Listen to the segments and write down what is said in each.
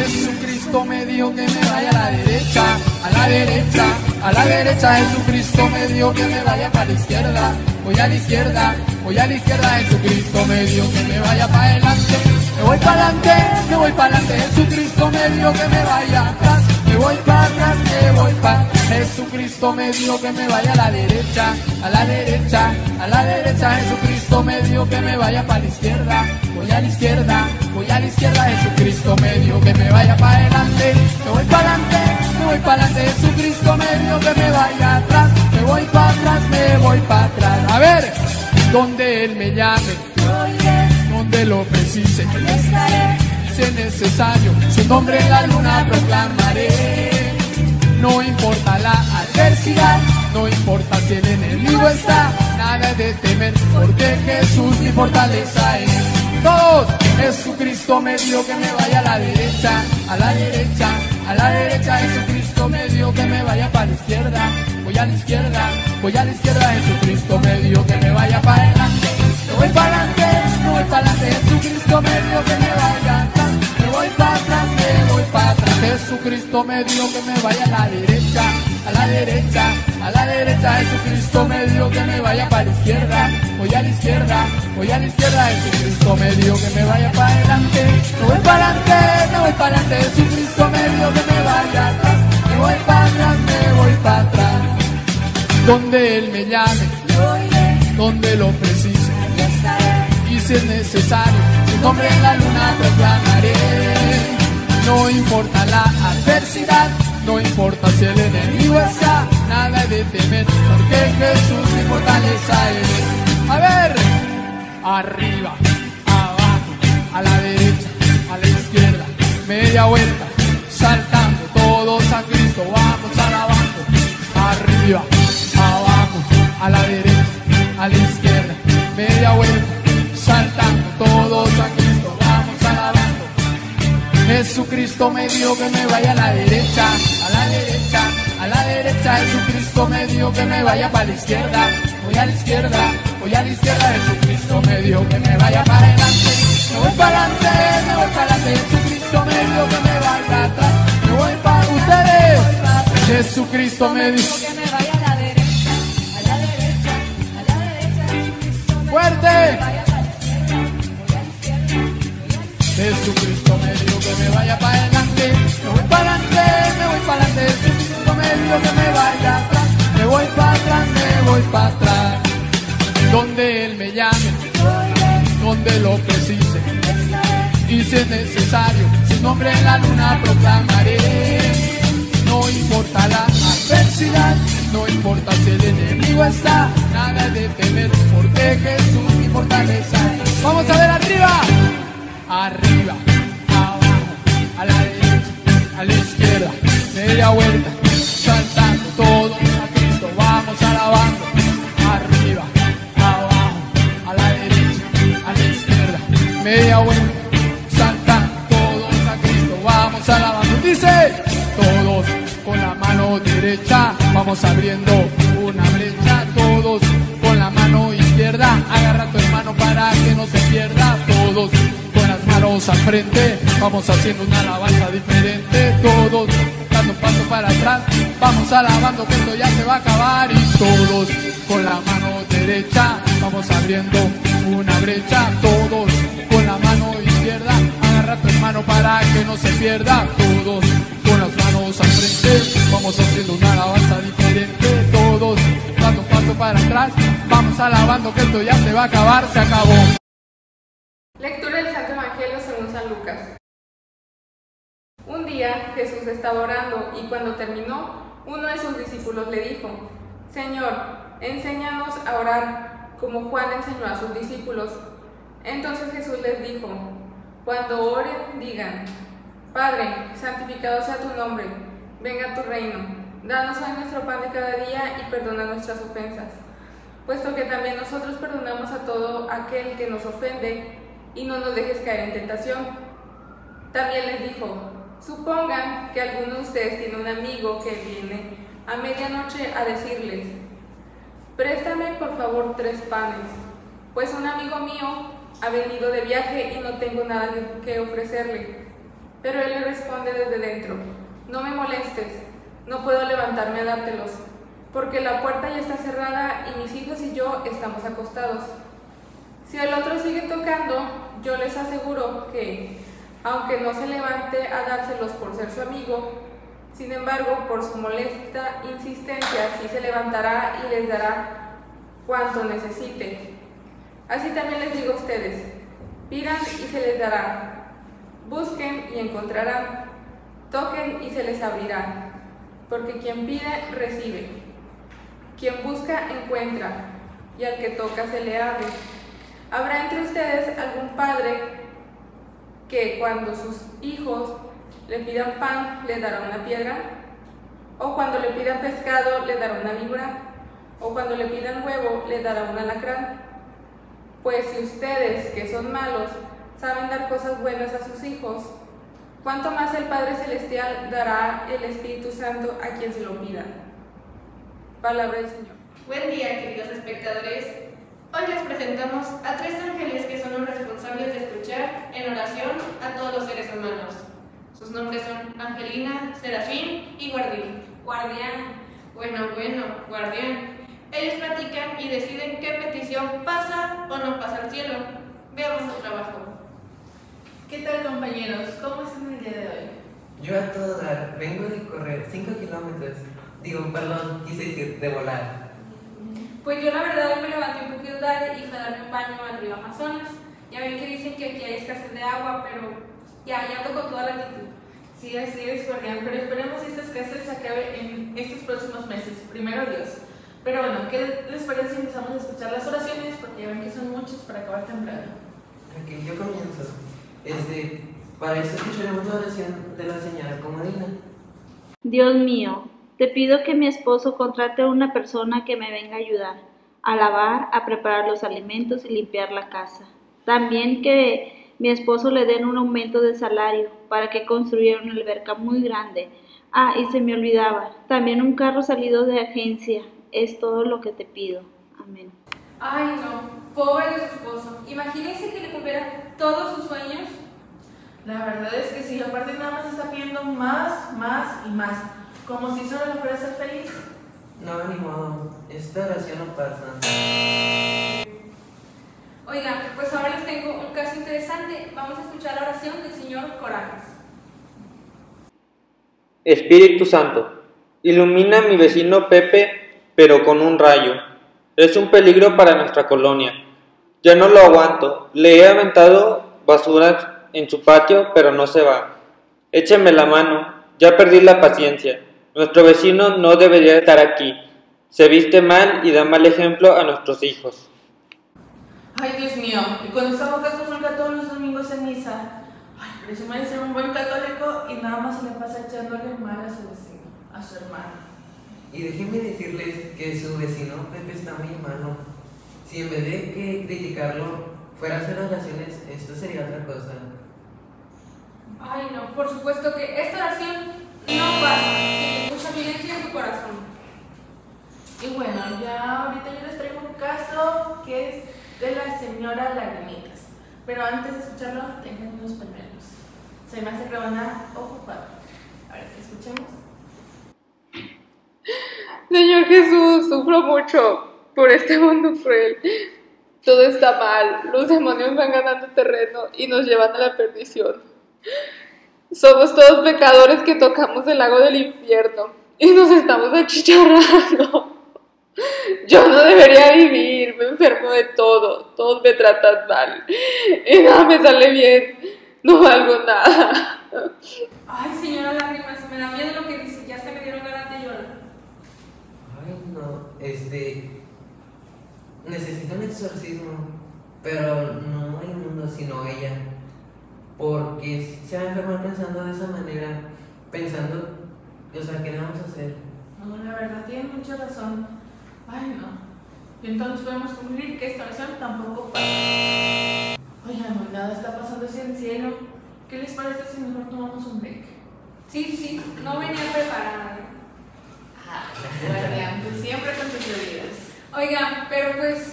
Jesucristo me dijo que me vaya a la derecha, a la derecha, a la derecha. Jesucristo me dijo que me vaya para la izquierda, voy a la izquierda, voy a la izquierda. Jesucristo me dijo que me vaya para adelante, me voy para adelante, me voy para adelante. Jesucristo me dijo que me vaya atrás, voy para atrás, me voy para Jesucristo me dijo que me vaya a la derecha, a la derecha, a la derecha. Jesucristo me dijo que me vaya para la izquierda, voy a la izquierda, voy a la izquierda. Jesucristo me dijo que me vaya para adelante, me voy para adelante, me voy para adelante. Jesucristo me dijo que me vaya atrás, me voy para atrás, me voy para atrás. A ver, donde Él me llame, donde lo precise, si es necesario, su nombre la luna proclamaré. No importa la adversidad, no importa si el enemigo está, nada de temer, porque Jesús mi fortaleza es. Todos, Jesucristo me dio que me vaya a la derecha, a la derecha, a la derecha. Jesucristo me dio que me vaya para la izquierda, voy a la izquierda, voy a la izquierda. Jesucristo me dio que me vaya para adelante, me voy para adelante, me voy para adelante. Jesucristo me dio que me vaya Jesucristo me dio que me vaya a la derecha, a la derecha, a la derecha. Jesucristo me dio que me vaya para la izquierda, voy a la izquierda, voy a la izquierda. Jesucristo me dio que me vaya para adelante, me voy para adelante, me voy para adelante. Jesucristo me dio que me vaya atrás, me voy para atrás, me voy para atrás. Donde Él me llame, donde lo precise, y si es necesario, su nombre en la luna proclamaré. No importa la adversidad, no importa si el enemigo está, nada de temer, porque Jesús mi fortaleza. A ver, arriba, abajo, a la derecha, a la izquierda, media vuelta, saltando todos a Cristo, vamos alabando, arriba, Jesucristo me dio que me vaya a la derecha, a la derecha, a la derecha. Jesucristo me dio que me vaya para la izquierda, voy a la izquierda, voy a la izquierda. Jesucristo me dio que me vaya para adelante, me voy para adelante, me voy para adelante. Jesucristo me dio que me vaya atrás, me voy para ustedes. Jesucristo me dio que me vaya a la derecha, a la derecha, a la derecha. Fuerte. Me vaya para adelante, me voy para adelante, me voy para adelante. Jesucristo me dijo que me vaya atrás, me voy para atrás, me voy para atrás. Donde Él me llame, donde lo precise, y si es necesario, su nombre en la luna proclamaré. No importa la adversidad, no importa si el enemigo está, nada de temer, porque Jesús mi fortaleza. Vamos a ver arriba arriba, media vuelta, saltando todos a Cristo, vamos alabando, arriba, abajo, a la derecha, a la izquierda, media vuelta, saltando todos a Cristo, vamos alabando, dice, todos con la mano derecha, vamos abriendo una brecha, todos con la mano izquierda, agarra tu hermano para que no se pierda, todos con las manos al frente, vamos haciendo una alabanza diferente, todos para atrás, vamos alabando que esto ya se va a acabar y todos con la mano derecha, vamos abriendo una brecha, todos con la mano izquierda, agarra tu hermano para que no se pierda, todos con las manos al frente, vamos haciendo una alabanza diferente, todos dando un paso para atrás, vamos alabando que esto ya se va a acabar, se acabó. Lectura del Santo Evangelio según San Lucas. Un Jesús estaba orando y cuando terminó, uno de sus discípulos le dijo, Señor, enséñanos a orar como Juan enseñó a sus discípulos. Entonces Jesús les dijo, cuando oren, digan, Padre, santificado sea tu nombre, venga tu reino, danos hoy nuestro pan de cada día y perdona nuestras ofensas, puesto que también nosotros perdonamos a todo aquel que nos ofende y no nos dejes caer en tentación. También les dijo, supongan que alguno de ustedes tiene un amigo que viene a medianoche a decirles, préstame por favor tres panes, pues un amigo mío ha venido de viaje y no tengo nada que ofrecerle. Pero él le responde desde dentro, no me molestes, no puedo levantarme a dártelos, porque la puerta ya está cerrada y mis hijos y yo estamos acostados. Si el otro sigue tocando, yo les aseguro que, aunque no se levante a dárselos por ser su amigo, sin embargo, por su molesta insistencia, sí se levantará y les dará cuanto necesite. Así también les digo a ustedes, pidan y se les dará, busquen y encontrarán, toquen y se les abrirá, porque quien pide, recibe, quien busca, encuentra, y al que toca se le abre. ¿Habrá entre ustedes algún padre que cuando sus hijos le pidan pan, le dará una piedra? ¿O cuando le pidan pescado, le dará una víbora? ¿O cuando le pidan huevo, le dará un alacrán? Pues si ustedes, que son malos, saben dar cosas buenas a sus hijos, ¿cuánto más el Padre Celestial dará el Espíritu Santo a quien se lo pida? Palabra del Señor. Buen día, queridos espectadores. Hoy les presentamos a tres ángeles que son los responsables de escuchar en oración a todos los seres humanos. Sus nombres son Angelina, Serafín y Guardián. Guardián. Bueno, bueno, Guardián. Ellos platican y deciden qué petición pasa o no pasa al cielo. Veamos su trabajo. ¿Qué tal compañeros? ¿Cómo están el día de hoy? Yo a todo dar, vengo de correr 5 kilómetros. Digo, perdón, quise decir de volar. Pues yo la verdad hoy me levanté un poquito tarde y fui a darme un baño al río Amazonas. Ya ven que dicen que aquí hay escasez de agua, pero ya, ya ando con toda la actitud. Sí, así es, Guardián, pero esperemos que esta escasez se acabe en estos próximos meses. Primero Dios. Pero bueno, ¿qué les parece si empezamos a escuchar las oraciones? Porque ya ven que son muchas para acabar temprano. Ok, yo comienzo. Este, para eso escucharemos la oración de la señora comodina. Dios mío, te pido que mi esposo contrate a una persona que me venga a ayudar, a lavar, a preparar los alimentos y limpiar la casa. También que mi esposo le den un aumento de salario para que construya una alberca muy grande. Ah, y se me olvidaba, también un carro salido de agencia. Es todo lo que te pido. Amén. Ay, no, pobre de su esposo. Imagínense que le cumpliera todos sus sueños. La verdad es que sí, aparte nada más está pidiendo más, más y más. Como si solo fuera a ser feliz. No, ni modo, esta oración no pasa. Oigan, pues ahora les tengo un caso interesante. Vamos a escuchar la oración del señor Corajes. Espíritu Santo, ilumina a mi vecino Pepe, pero con un rayo. Es un peligro para nuestra colonia. Ya no lo aguanto. Le he aventado basuras en su patio, pero no se va. Écheme la mano. Ya perdí la paciencia. Nuestro vecino no debería estar aquí. Se viste mal y da mal ejemplo a nuestros hijos. Ay, Dios mío, y cuando esta boca comulga todos los domingos en misa, ay, presume de ser un buen católico y nada más se le pasa echándole mal a su vecino, a su hermano. Y déjenme decirles que su vecino Pepe está muy malo. Si en vez de que criticarlo fuera a hacer oraciones, esto sería otra cosa. Ay, no, por supuesto que esta oración no pasa. Mucha en su corazón. Y bueno, ya ahorita yo les traigo un caso que es de la señora Lagrimitas. Pero antes de escucharlo, tengan unos pañuelos. Se me hace que van a ocupar. A ver, escuchemos. Señor Jesús, sufro mucho por este mundo cruel. Todo está mal, los demonios van ganando terreno y nos llevan a la perdición. Somos todos pecadores que tocamos el lago del infierno y nos estamos achicharrando. Yo no debería vivir, me enfermo de todo, todos me tratan mal y nada me sale bien, no valgo nada. Ay, señora Lágrimas, me da miedo lo que dice, ya se me dieron ganas de llorar. Ay, no, este. Necesita un exorcismo, pero no el mundo, sino ella. Porque se va a enfermar pensando de esa manera, pensando, o sea, ¿qué le vamos a hacer? No, la verdad, tienen mucha razón. Ay, no. Y entonces podemos concluir que esta oración tampoco pasa. Oigan, nada está pasando así en el cielo. ¿Qué les parece si mejor tomamos un break? Sí, sí, sí, no venía preparada. Ah, guardián, tú siempre con tus bebidas. Oigan, pero pues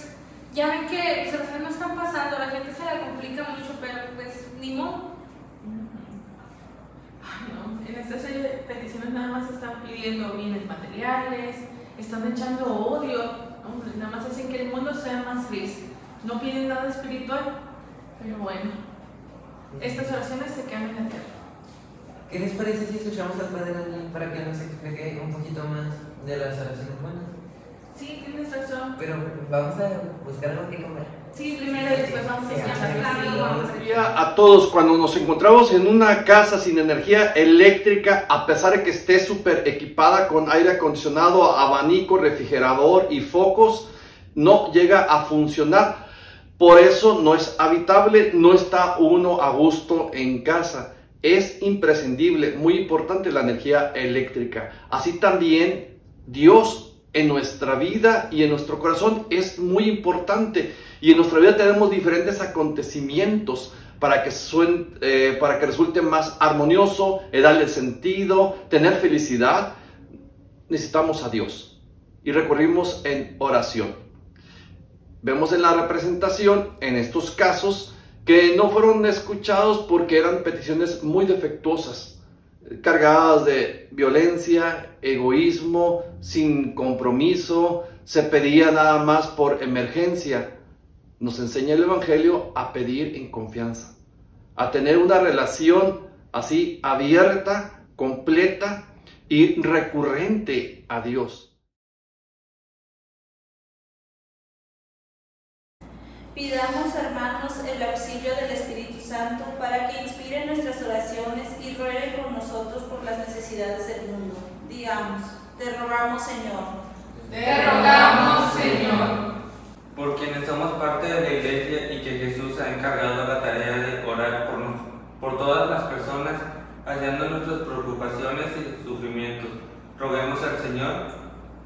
ya ven que las cosas no están pasando, la gente se la complica mucho, pero pues ni modo. estas eh, peticiones nada más están pidiendo bienes materiales, están echando odio, hombre, nada más hacen que el mundo sea más gris. No piden nada espiritual, pero bueno, estas oraciones se quedan en la tierra. ¿Qué les parece si escuchamos al Padre Daniel para que nos explique un poquito más de las oraciones buenas? Sí, tienes razón. Pero vamos a buscar algo que comer. Sí, primero y después vamos a a todos cuando nos encontramos en una casa sin energía eléctrica, a pesar de que esté súper equipada con aire acondicionado, abanico, refrigerador y focos, no llega a funcionar. Por eso no es habitable, no está uno a gusto en casa. Es imprescindible, muy importante la energía eléctrica. Así también Dios en nuestra vida y en nuestro corazón es muy importante. Y en nuestra vida tenemos diferentes acontecimientos para que, suen- eh, para que resulte más armonioso, eh, darle sentido, tener felicidad. Necesitamos a Dios y recurrimos en oración. Vemos en la representación, en estos casos, que no fueron escuchados porque eran peticiones muy defectuosas, cargadas de violencia, egoísmo, sin compromiso, se pedía nada más por emergencia. Nos enseña el Evangelio a pedir en confianza, a tener una relación así abierta, completa y recurrente a Dios. Pidamos, hermanos, el auxilio del Espíritu Santo para que inspire nuestras oraciones y ruegue las necesidades del mundo. Digamos, te rogamos, Señor. Te rogamos, Señor. por quienes somos parte de la iglesia y que Jesús ha encargado la tarea de orar por, nos- por todas las personas, hallando nuestras preocupaciones y sufrimientos. Roguemos al Señor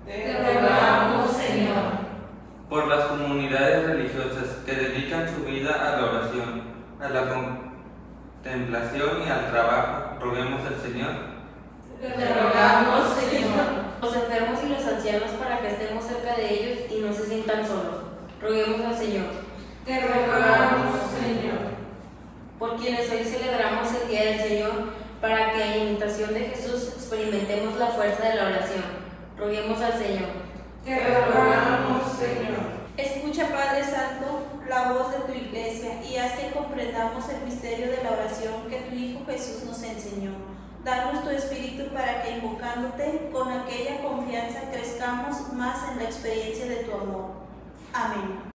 Te rogamos, Señor. por las comunidades religiosas que dedican su vida a la oración, a la contemplación y al trabajo. Roguemos al Señor. Te rogamos, Señor. Los enfermos y los ancianos para que estemos cerca de ellos y no se sientan solos. Roguemos al Señor. Te rogamos, Señor. Por quienes hoy celebramos el Día del Señor, para que en imitación de Jesús experimentemos la fuerza de la oración. Roguemos al Señor. Te rogamos, Señor. Escucha, Padre Santo, la voz de tu iglesia y haz que comprendamos el misterio de la oración que tu Hijo Jesús nos enseñó. Danos tu espíritu para que invocándote con aquella confianza crezcamos más en la experiencia de tu amor. Amén.